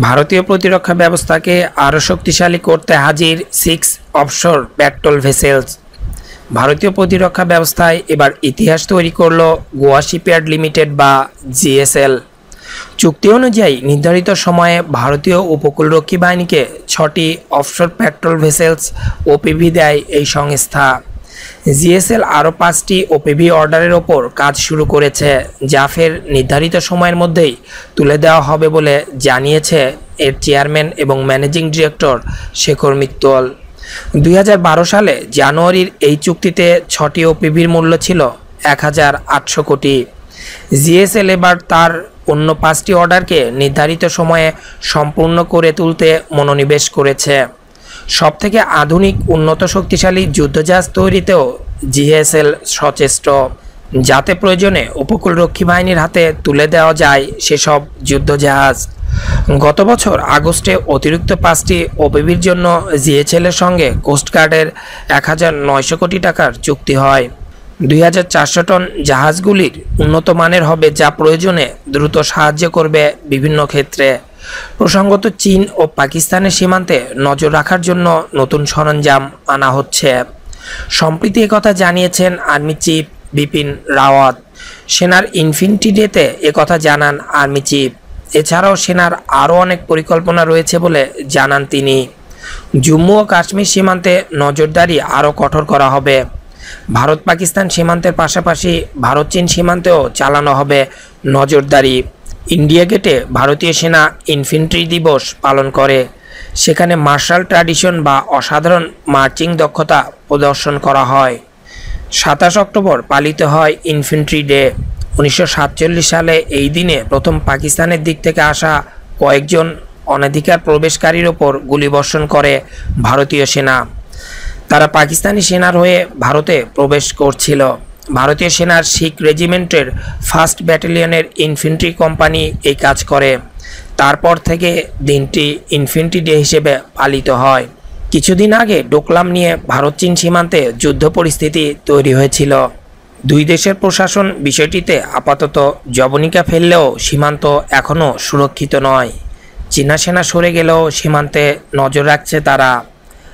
ভারতীয় প্রতিরক্ষা ব্যবস্থাকে আরও শক্তিশালী করতে হাজির সিক্স অফশোর পেট্রোল ভেসেলস ভারতীয় প্রতিরক্ষা ব্যবস্থায় এবার ইতিহাস তৈরি করল গোয়া শিপইয়ার্ড লিমিটেড বা জিএসএল চুক্তি অনুযায়ী নির্ধারিত সময়ে ভারতীয় উপকূলরক্ষী বাহিনীকে ছটি অফশোর পেট্রোল ভেসেলস ওপিভি দেয় এই সংস্থা। জিএসএল আরও পাঁচটি ওপিভি অর্ডারের ওপর কাজ শুরু করেছে। যা ফের নির্ধারিত সময়ের মধ্যেই তুলে দেওয়া হবে বলে জানিয়েছে এর চেয়ারম্যান এবং ম্যানেজিং ডিরেক্টর শেখর মিত্তল। দুই হাজার বারো সালে জানুয়ারির এই চুক্তিতে ছটি ওপিভির মূল্য ছিল এক হাজার আটশো কোটি। জিএসএল এবার তার অন্য পাঁচটি অর্ডারকে নির্ধারিত সময়ে সম্পূর্ণ করে তুলতে মনোনিবেশ করেছে। সবথেকে আধুনিক, উন্নত, শক্তিশালী যুদ্ধজাহাজ তৈরিতেও জিএসএল সচেষ্ট। যাতে প্রয়োজনে উপকূলরক্ষী বাহিনীর হাতে তুলে দেওয়া যায় সেসব যুদ্ধজাহাজ। গত বছর আগস্টে অতিরিক্ত পাঁচটি ওপিভির জন্য জিএসএলের সঙ্গে কোস্টগার্ডের এক হাজার নয়শো কোটি টাকার চুক্তি হয়। দুই হাজার চারশো টন জাহাজগুলির উন্নত মানের হবে যা প্রয়োজনে দ্রুত সাহায্য করবে বিভিন্ন ক্ষেত্রে। প্রসঙ্গত চীন ও পাকিস্তানের সীমান্তে নজর রাখার জন্য নতুন সরঞ্জাম আনা হচ্ছে। সম্প্রীতি কথা জানিয়েছেন আর্মি চিফ বিপিন রাওয়াত। সেনার ইনফিনিটি ডেতে একথা জানান আর্মি চিফ। এছাড়াও সেনার আরও অনেক পরিকল্পনা রয়েছে বলে জানান তিনি। জম্মু ও কাশ্মীর সীমান্তে নজরদারি আরও কঠোর করা হবে। ভারত পাকিস্তান সীমান্তের পাশাপাশি ভারত চীন সীমান্তেও চালানো হবে নজরদারি। ইন্ডিয়া গেটে ভারতীয় সেনা ইনফেন্ট্রি দিবস পালন করে। সেখানে মার্শাল ট্র্যাডিশন বা অসাধারণ মার্চিং দক্ষতা প্রদর্শন করা হয়। সাতাশ অক্টোবর পালিত হয় ইনফেন্ট্রি ডে। উনিশশো সাতচল্লিশ সালে এই দিনে প্রথম পাকিস্তানের দিক থেকে আসা কয়েকজন অনাধিকার প্রবেশকারীর ওপর গুলিবর্ষণ করে ভারতীয় সেনা। তারা পাকিস্তানি সেনার হয়ে ভারতে প্রবেশ করছিল। ভারতীয় সেনার শিখ রেজিমেন্টের ফার্স্ট ব্যাটালিয়নের ইনফেন্ট্রি কোম্পানি এই কাজ করে। তারপর থেকে দিনটি ইনফেন্ট্রি ডে হিসেবে পালিত হয়। কিছুদিন আগে ডোকলাম নিয়ে ভারত চীন সীমান্তে যুদ্ধ পরিস্থিতি তৈরি হয়েছিল। দুই দেশের প্রশাসন বিষয়টিতে আপাতত জবনিকা ফেললেও সীমান্ত এখনও সুরক্ষিত নয়। চীনা সেনা সরে গেলেও সীমান্তে নজর রাখছে তারা।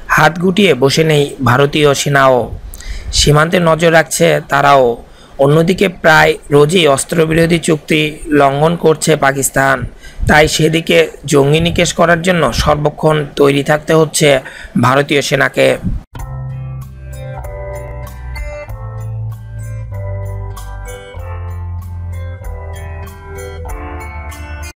হাত গুটিয়ে বসে নেই ভারতীয় সেনাও। সীমান্তে নজর রাখছে তারাও। অন্যদিকে প্রায় রোজই অস্ত্রবিরোধী চুক্তি লঙ্ঘন করছে পাকিস্তান। তাই সেদিকে জঙ্গি নিকেশ করার জন্য সর্বক্ষণ তৈরি থাকতে হচ্ছে ভারতীয় সেনাকে।